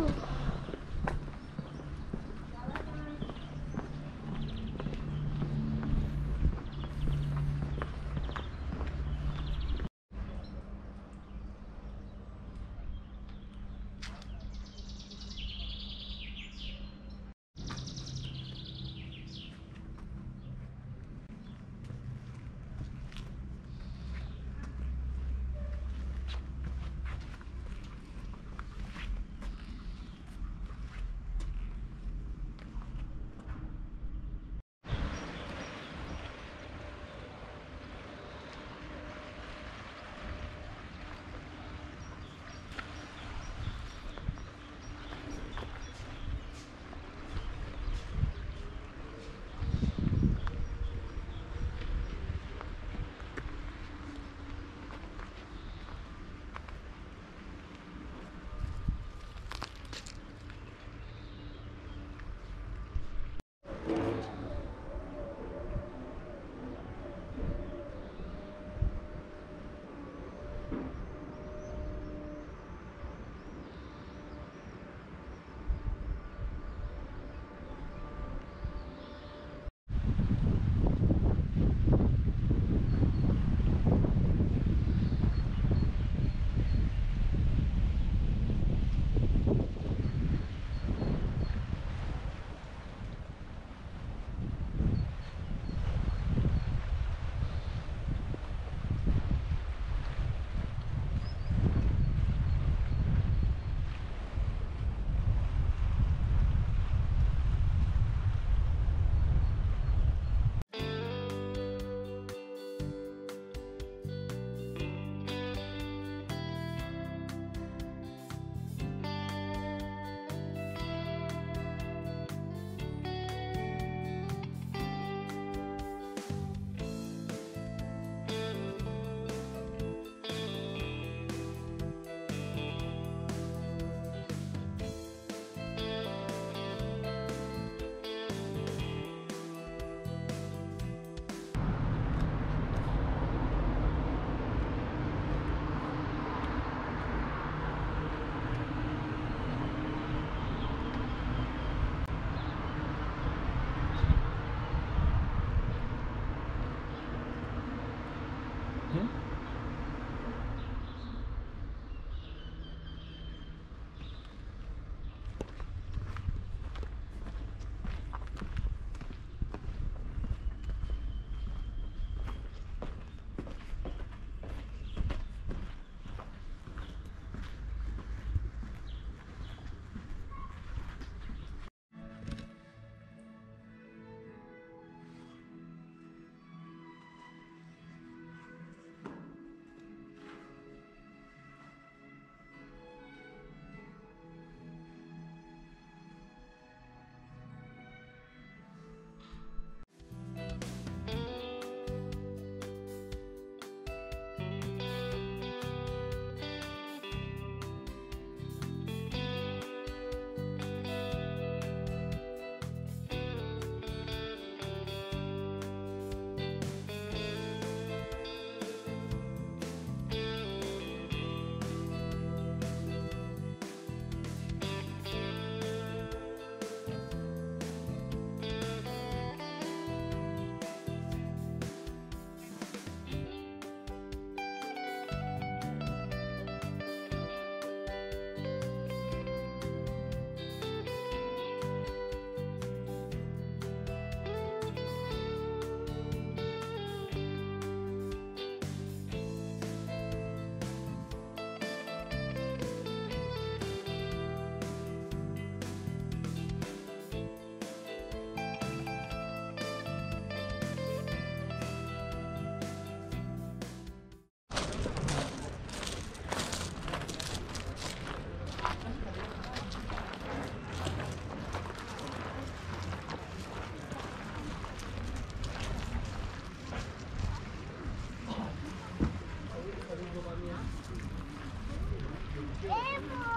Oh. Eu vou.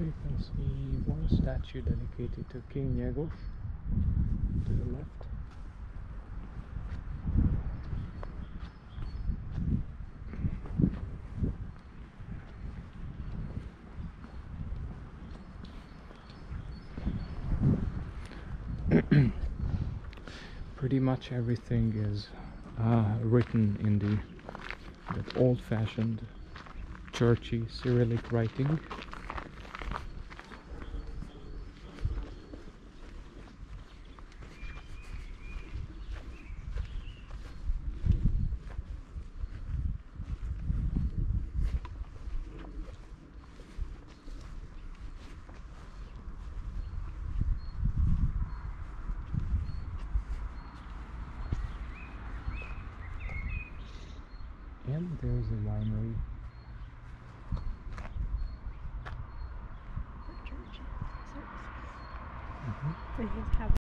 You can see one statue dedicated to King Njegoš to the left. Pretty much everything is uh, written in the old-fashioned churchy Cyrillic writing. There's a winery. Church. Mhm. They have